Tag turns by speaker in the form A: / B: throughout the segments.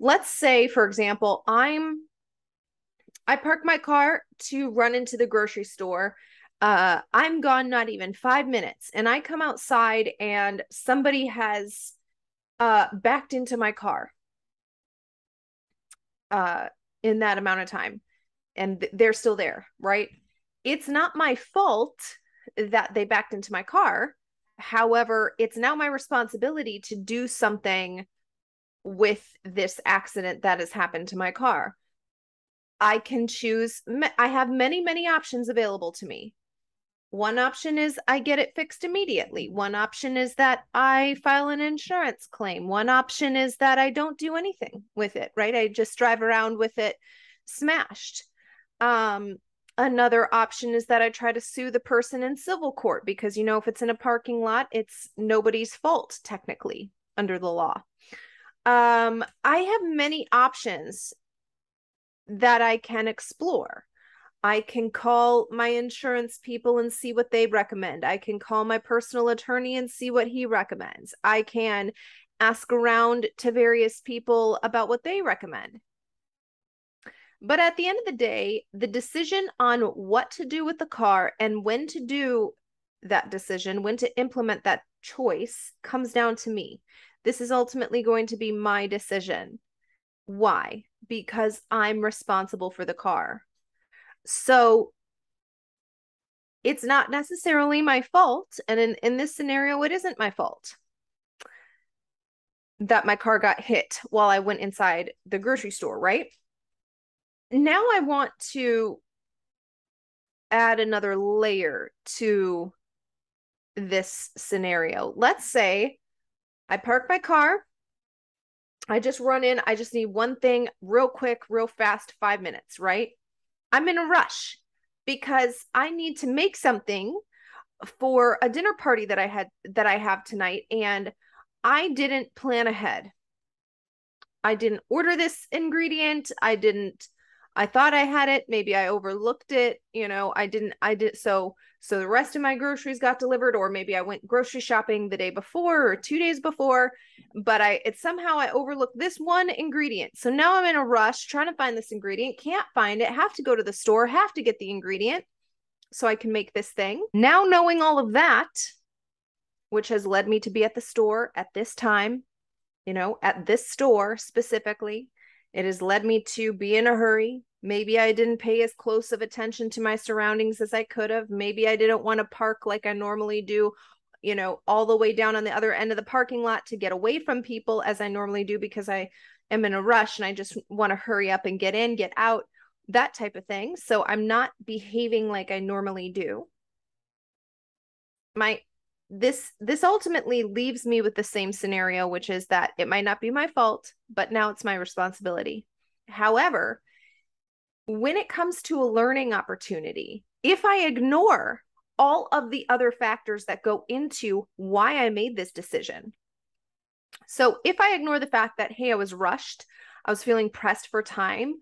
A: let's say for example i'm i park my car to run into the grocery store. Uh i'm gone not even 5 minutes and i come outside and somebody has uh backed into my car uh in that amount of time and th- they're still there right? It's not my fault that they backed into my car. However it's now my responsibility to do something with this accident that has happened to my car i can choose i have many many options available to me one option is I get it fixed immediately. One option is that I file an insurance claim. One option is that I don't do anything with it, right? I just drive around with it smashed. Um, another option is that I try to sue the person in civil court because, you know, if it's in a parking lot, it's nobody's fault technically under the law. Um, I have many options that I can explore. I can call my insurance people and see what they recommend. I can call my personal attorney and see what he recommends. I can ask around to various people about what they recommend. But at the end of the day, the decision on what to do with the car and when to do that decision, when to implement that choice, comes down to me. This is ultimately going to be my decision. Why? Because I'm responsible for the car. So it's not necessarily my fault. And in, in this scenario, it isn't my fault that my car got hit while I went inside the grocery store, right? Now I want to add another layer to this scenario. Let's say I park my car. I just run in. I just need one thing real quick, real fast, five minutes, right? I'm in a rush because I need to make something for a dinner party that I had that I have tonight and I didn't plan ahead. I didn't order this ingredient. I didn't I thought I had it, maybe I overlooked it, you know, I didn't I did so so the rest of my groceries got delivered or maybe I went grocery shopping the day before or 2 days before, but I it somehow I overlooked this one ingredient. So now I'm in a rush trying to find this ingredient, can't find it, have to go to the store, have to get the ingredient so I can make this thing. Now knowing all of that, which has led me to be at the store at this time, you know, at this store specifically, it has led me to be in a hurry. Maybe I didn't pay as close of attention to my surroundings as I could have. Maybe I didn't want to park like I normally do, you know, all the way down on the other end of the parking lot to get away from people as I normally do because I am in a rush and I just want to hurry up and get in, get out, that type of thing. So I'm not behaving like I normally do. My this this ultimately leaves me with the same scenario which is that it might not be my fault but now it's my responsibility however when it comes to a learning opportunity if i ignore all of the other factors that go into why i made this decision so if i ignore the fact that hey i was rushed i was feeling pressed for time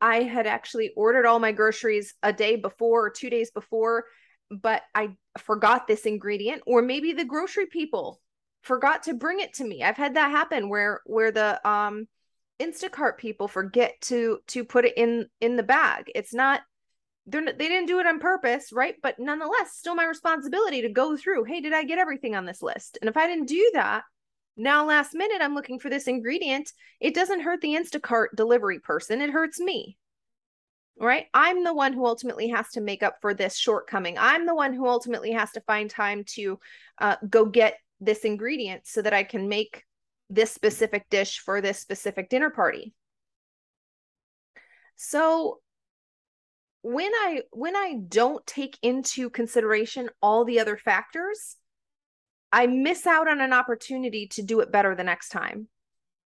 A: i had actually ordered all my groceries a day before or two days before but I forgot this ingredient or maybe the grocery people forgot to bring it to me. I've had that happen where where the um Instacart people forget to to put it in in the bag. It's not they're they didn't do it on purpose, right? But nonetheless, still my responsibility to go through, hey, did I get everything on this list? And if I didn't do that, now last minute I'm looking for this ingredient, it doesn't hurt the Instacart delivery person, it hurts me right? I'm the one who ultimately has to make up for this shortcoming. I'm the one who ultimately has to find time to uh, go get this ingredient so that I can make this specific dish for this specific dinner party. So when I when I don't take into consideration all the other factors, I miss out on an opportunity to do it better the next time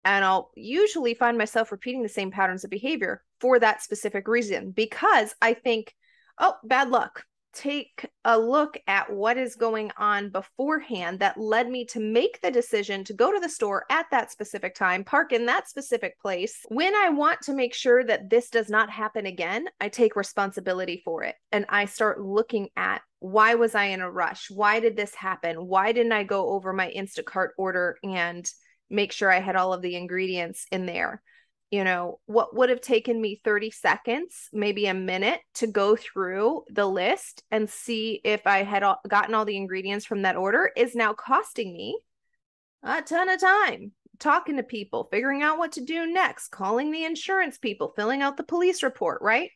A: and I'll usually find myself repeating the same patterns of behavior for that specific reason because I think, oh, bad luck. Take a look at what is going on beforehand that led me to make the decision to go to the store at that specific time, park in that specific place. When I want to make sure that this does not happen again, I take responsibility for it and I start looking at why was I in a rush? Why did this happen? Why didn't I go over my Instacart order and make sure I had all of the ingredients in there. You know, what would have taken me 30 seconds, maybe a minute to go through the list and see if I had gotten all the ingredients from that order is now costing me a ton of time talking to people, figuring out what to do next, calling the insurance people, filling out the police report, right?